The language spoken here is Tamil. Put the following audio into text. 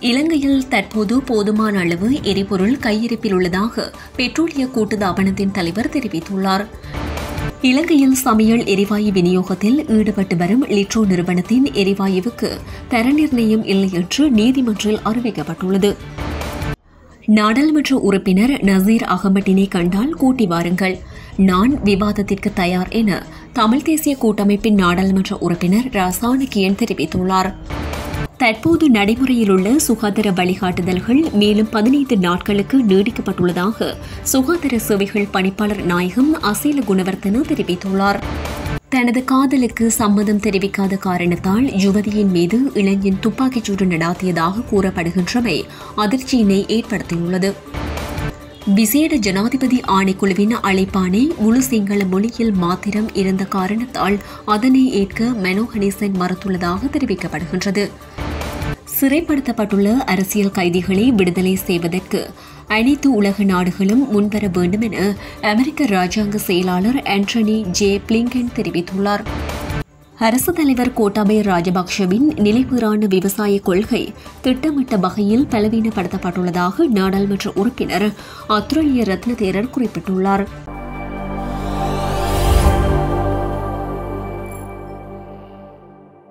இலங்கையில் தற்போது போதுமான அளவு எரிபொருள் கையிருப்பில் உள்ளதாக பெட்ரோலிய கூட்டுத்தாபனத்தின் தலைவர் தெரிவித்துள்ளார். இலங்கையில் சமையல் எரிவாயு விநியோகத்தில் ஈடுபட்டு வரும் லிட்ரோ நிறுவனத்தின் எரிவாயுவுக்கு தர நிர்ணயம் இல்லை என்று நீதிமன்றில் அறிவிக்கப்பட்டுள்ளது. நாடாளுமன்ற உறுப்பினர் நசீர் அகமட்டினை கண்டால் கூட்டி வாருங்கள். நான் விவாதத்திற்கு தயார் என தமிழ் தேசிய கூட்டமைப்பின் நாடாளுமன்ற உறுப்பினர் ரசானகியன் தெரிவித்துள்ளார். தற்போது நடைமுறையில் உள்ள சுகாதார வழிகாட்டுதல்கள் மேலும் பதினைந்து நாட்களுக்கு நீடிக்கப்பட்டுள்ளதாக சுகாதார சேவைகள் பணிப்பாளர் நாயகம் அசேல குணவர்த்தன தெரிவித்துள்ளார். தனது காதலுக்கு சம்மதம் தெரிவிக்காத காரணத்தால் யுவதியின் மீது இளைஞன் துப்பாக்கிச்சூடு நடாத்தியதாக கூறப்படுகின்றமை அதிர்ச்சியினை ஏற்படுத்தியுள்ளது. விசேட ஜனாதிபதி ஆணைக்குழுவின் அழைப்பானை முழு சிங்கள மொழியில் மாத்திரம் இருந்த காரணத்தால் அதனை ஏற்க மனோகணேசன் மறுத்துள்ளதாக தெரிவிக்கப்படுகின்றது. சிறைப்படுத்தப்பட்டுள்ள அரசியல் கைதிகளை விடுதலை செய்வதற்கு அனைத்து உலக நாடுகளும் முன்வர வேண்டும் என அமெரிக்க ராஜாங்க செயலாளர் ஆண்டனி ஜே பிளிங்கன் தெரிவித்துள்ளார். அரசு தலைவர் கோட்டாபய ராஜபக்ஷவின் நிலைபெறான விவசாய கொள்கை திட்டமிட்ட வகையில் பலவீனப்படுத்தப்பட்டுள்ளதாக நாடாளுமன்ற உறுப்பினர் அத்துரலிய ரத்னதேரர் குறிப்பிட்டுள்ளார்.